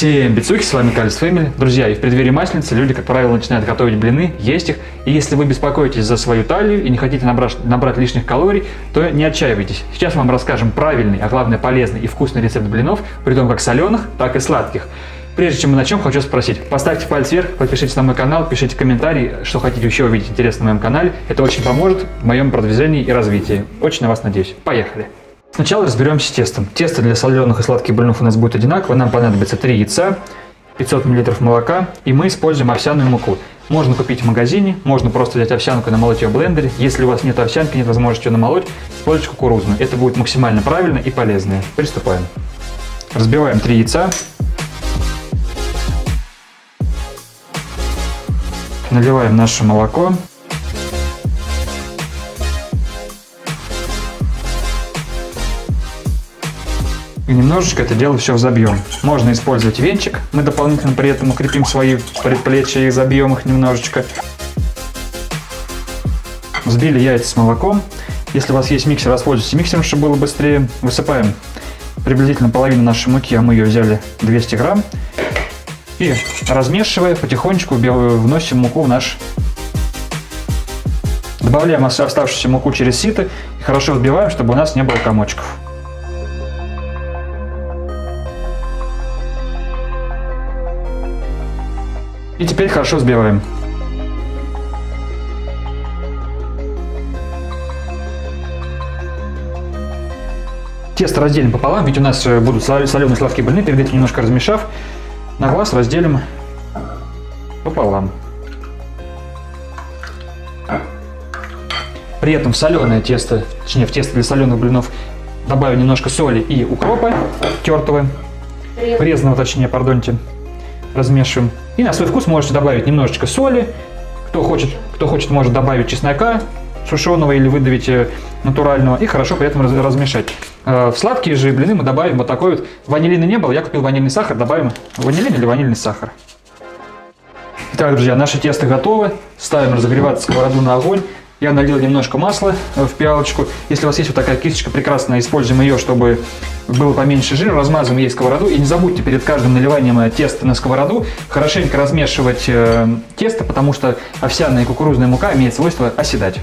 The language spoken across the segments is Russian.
Всем бицуки, с вами Калис Фэмили. Друзья, и в преддверии Масленицы люди, как правило, начинают готовить блины, есть их. И если вы беспокоитесь за свою талию и не хотите набрать, набрать лишних калорий, то не отчаивайтесь. Сейчас вам расскажем правильный, а главное полезный и вкусный рецепт блинов, при том как соленых, так и сладких. Прежде чем мы начнем, хочу спросить, поставьте палец вверх, подпишитесь на мой канал, пишите комментарии, что хотите еще увидеть интересно на моем канале. Это очень поможет в моем продвижении и развитии. Очень на вас надеюсь. Поехали! Сначала разберемся с тестом. Тесто для соленых и сладких блинов у нас будет одинаково. Нам понадобится 3 яйца, 500 мл молока, и мы используем овсяную муку. Можно купить в магазине, можно просто взять овсянку и намолоть ее в блендере. Если у вас нет овсянки, нет возможности ее намолоть, используйте кукурузную. Это будет максимально правильно и полезно. Приступаем. Разбиваем 3 яйца. Наливаем наше молоко. И немножечко это дело все взобьем. Можно использовать венчик, мы дополнительно при этом укрепим свои предплечья и забьем их немножечко. Взбили яйца с молоком. Если у вас есть миксер, воспользуйтесь миксером, чтобы было быстрее. Высыпаем приблизительно половину нашей муки, а мы ее взяли 200 грамм. И размешивая, потихонечку вносим муку в наш... Добавляем оставшуюся муку через сито и хорошо взбиваем, чтобы у нас не было комочков. И теперь хорошо взбиваем. Тесто разделим пополам, ведь у нас э, будут соленые сладкие блины. Перед этим немножко размешав, на глаз разделим пополам. При этом в соленое тесто, точнее в тесто для соленых блинов добавим немножко соли и укропа тертого, резаного точнее, пардоньте размешиваем. И на свой вкус можете добавить немножечко соли. Кто хочет, кто хочет может добавить чеснока сушеного или выдавить э, натурального и хорошо при этом размешать. Э, в сладкие же блины мы добавим вот такой вот. Ванилина не было, я купил ванильный сахар, добавим ванилин или ванильный сахар. Итак, друзья, наше тесто готово. Ставим разогреваться сковороду на огонь. Я налил немножко масла э, в пиалочку. Если у вас есть вот такая кисточка прекрасная, используем ее, чтобы было поменьше жира. Размазываем ей сковороду. И не забудьте перед каждым наливанием э, теста на сковороду хорошенько размешивать э, тесто, потому что овсяная и кукурузная мука имеет свойство оседать.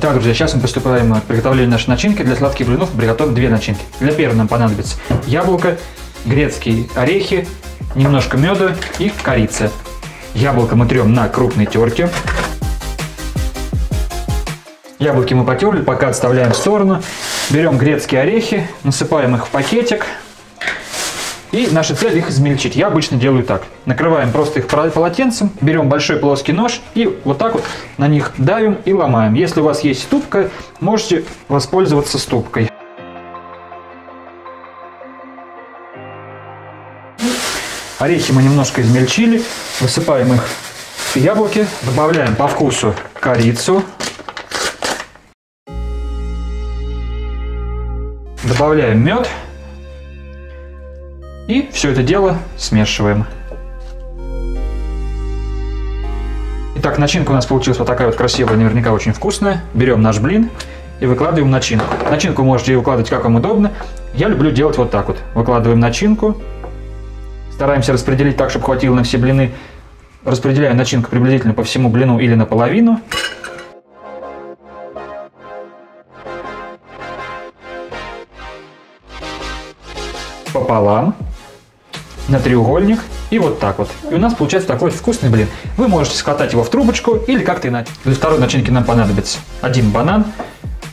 Итак, друзья, сейчас мы приступаем к приготовлению нашей начинки. Для сладких блинов приготовим две начинки. Для первой нам понадобится яблоко, грецкие орехи, немножко меда и корица. Яблоко мы трем на крупной терке. Яблоки мы потерли, пока отставляем в сторону. Берем грецкие орехи, насыпаем их в пакетик – и наша цель их измельчить. Я обычно делаю так. Накрываем просто их полотенцем, берем большой плоский нож и вот так вот на них давим и ломаем. Если у вас есть ступка, можете воспользоваться ступкой. Орехи мы немножко измельчили, высыпаем их в яблоки, добавляем по вкусу корицу, добавляем мед. И все это дело смешиваем. Итак, начинка у нас получилась вот такая вот красивая, наверняка очень вкусная. Берем наш блин и выкладываем начинку. Начинку можете выкладывать как вам удобно. Я люблю делать вот так вот. Выкладываем начинку. Стараемся распределить так, чтобы хватило на все блины. Распределяем начинку приблизительно по всему блину или наполовину. Пополам на треугольник и вот так вот. И у нас получается такой вкусный блин. Вы можете скатать его в трубочку или как-то иначе. Для второй начинки нам понадобится один банан,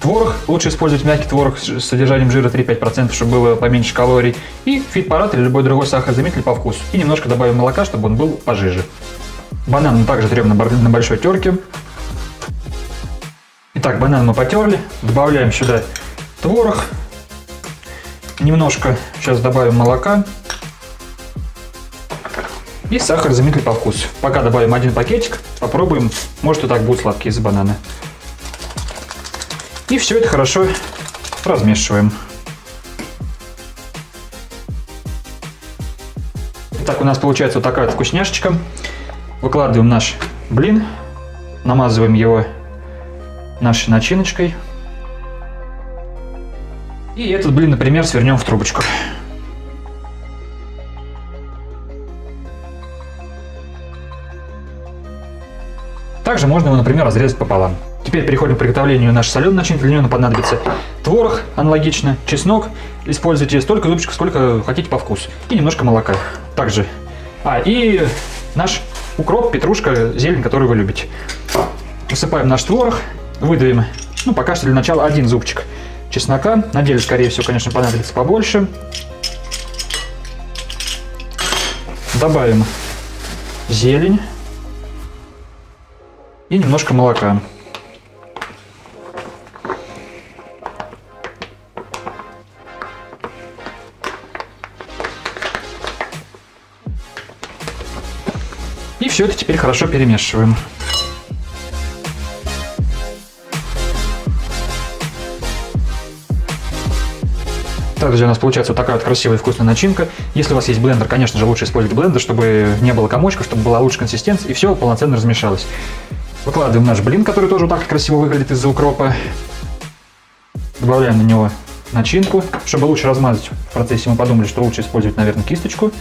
творог. Лучше использовать мягкий творог с содержанием жира 3-5%, чтобы было поменьше калорий. И фит-парад или любой другой сахарозаменитель по вкусу. И немножко добавим молока, чтобы он был пожиже. Банан мы также трем на большой терке. Итак, банан мы потерли. Добавляем сюда творог. Немножко сейчас добавим молока и сахар заметили по вкусу. Пока добавим один пакетик, попробуем, может и так будут сладкие из банана. И все это хорошо размешиваем. Так, у нас получается вот такая вкусняшечка. Выкладываем наш блин, намазываем его нашей начиночкой. И этот блин, например, свернем в трубочку. Также можно его, например, разрезать пополам. Теперь переходим к приготовлению нашей соленой начинки. Для нее нам понадобится творог, аналогично, чеснок. Используйте столько зубчиков, сколько хотите по вкусу. И немножко молока. Также. А, и наш укроп, петрушка, зелень, которую вы любите. Высыпаем наш творог, выдавим, ну, пока что для начала один зубчик чеснока. На деле, скорее всего, конечно, понадобится побольше. Добавим зелень и немножко молока. И все это теперь хорошо перемешиваем. Так, друзья, у нас получается вот такая вот красивая и вкусная начинка. Если у вас есть блендер, конечно же, лучше использовать блендер, чтобы не было комочков, чтобы была лучше консистенция, и все полноценно размешалось. Выкладываем наш блин, который тоже так красиво выглядит из-за укропа. Добавляем на него начинку, чтобы лучше размазать. В процессе мы подумали, что лучше использовать, наверное, кисточку.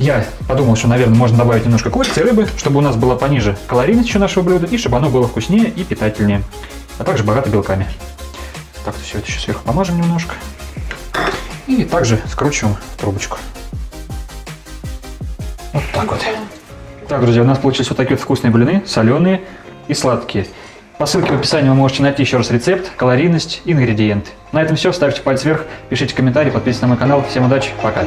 Я подумал, что, наверное, можно добавить немножко курицы и рыбы, чтобы у нас была пониже калорийность еще нашего блюда, и чтобы оно было вкуснее и питательнее, а также богато белками. Так, все это еще сверху помажем немножко. И также скручиваем трубочку. Вот так вот. Так, друзья, у нас получились вот такие вот вкусные блины, соленые и сладкие. По ссылке в описании вы можете найти еще раз рецепт, калорийность и ингредиенты. На этом все. Ставьте палец вверх, пишите комментарии, подписывайтесь на мой канал. Всем удачи, пока.